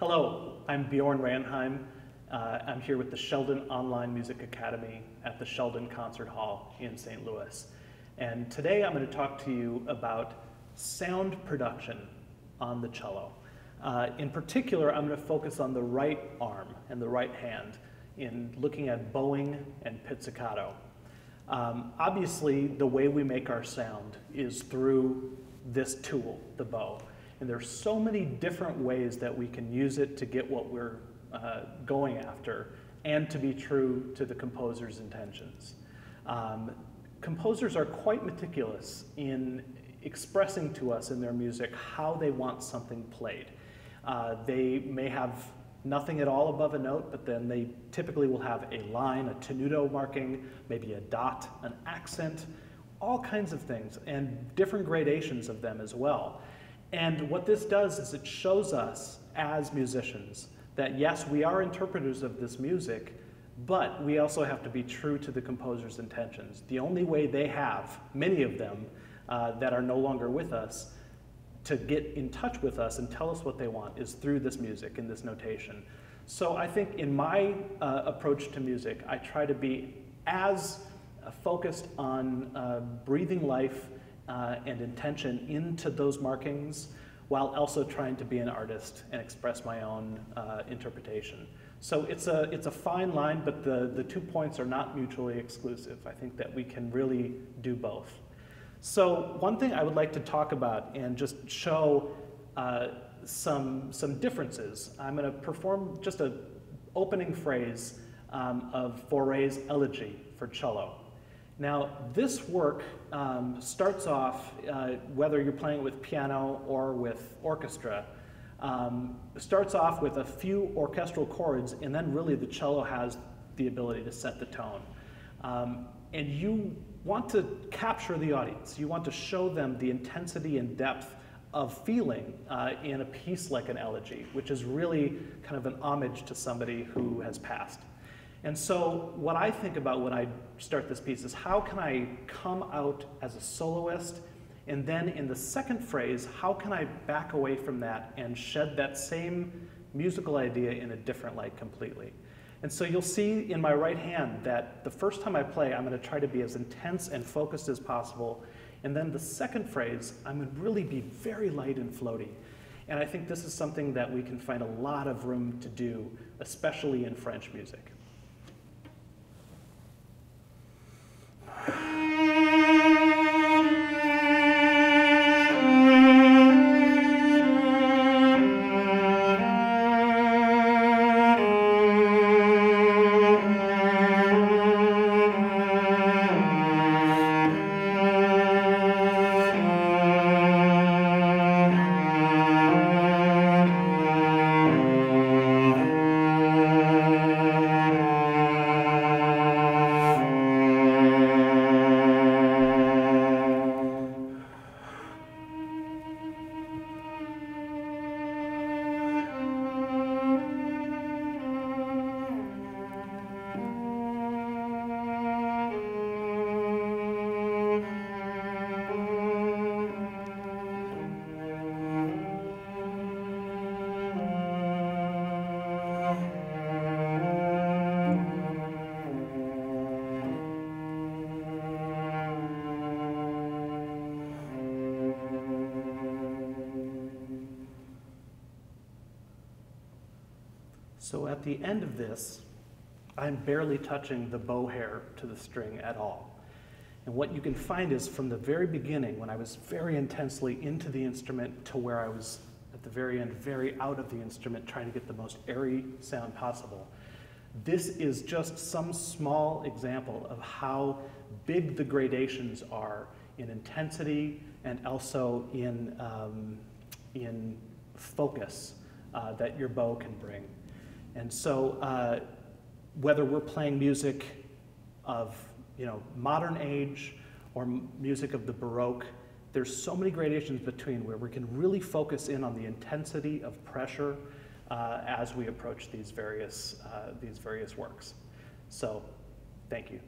Hello, I'm Bjorn Ranheim. Uh, I'm here with the Sheldon Online Music Academy at the Sheldon Concert Hall in St. Louis. And today I'm going to talk to you about sound production on the cello. Uh, in particular, I'm going to focus on the right arm and the right hand in looking at bowing and pizzicato. Um, obviously, the way we make our sound is through this tool, the bow. And there's so many different ways that we can use it to get what we're uh, going after and to be true to the composer's intentions. Um, composers are quite meticulous in expressing to us in their music how they want something played. Uh, they may have nothing at all above a note, but then they typically will have a line, a tenuto marking, maybe a dot, an accent, all kinds of things, and different gradations of them as well. And what this does is it shows us as musicians that yes, we are interpreters of this music, but we also have to be true to the composer's intentions. The only way they have, many of them uh, that are no longer with us, to get in touch with us and tell us what they want is through this music and this notation. So I think in my uh, approach to music, I try to be as focused on uh, breathing life uh, and intention into those markings while also trying to be an artist and express my own uh, interpretation. So it's a, it's a fine line, but the, the two points are not mutually exclusive. I think that we can really do both. So one thing I would like to talk about and just show uh, some, some differences. I'm going to perform just an opening phrase um, of Fauré's Elegy for cello. Now, this work um, starts off, uh, whether you're playing with piano or with orchestra, um, starts off with a few orchestral chords, and then really the cello has the ability to set the tone. Um, and you want to capture the audience. You want to show them the intensity and depth of feeling uh, in a piece like an elegy, which is really kind of an homage to somebody who has passed. And so what I think about when I start this piece is how can I come out as a soloist and then in the second phrase, how can I back away from that and shed that same musical idea in a different light completely? And so you'll see in my right hand that the first time I play, I'm going to try to be as intense and focused as possible. And then the second phrase, I'm going to really be very light and floaty. And I think this is something that we can find a lot of room to do, especially in French music. So at the end of this, I'm barely touching the bow hair to the string at all. And what you can find is from the very beginning, when I was very intensely into the instrument to where I was at the very end, very out of the instrument, trying to get the most airy sound possible. This is just some small example of how big the gradations are in intensity and also in, um, in focus uh, that your bow can bring. And so uh, whether we're playing music of you know, modern age or music of the Baroque. There's so many gradations between where we can really focus in on the intensity of pressure uh, as we approach these various, uh, these various works. So, thank you.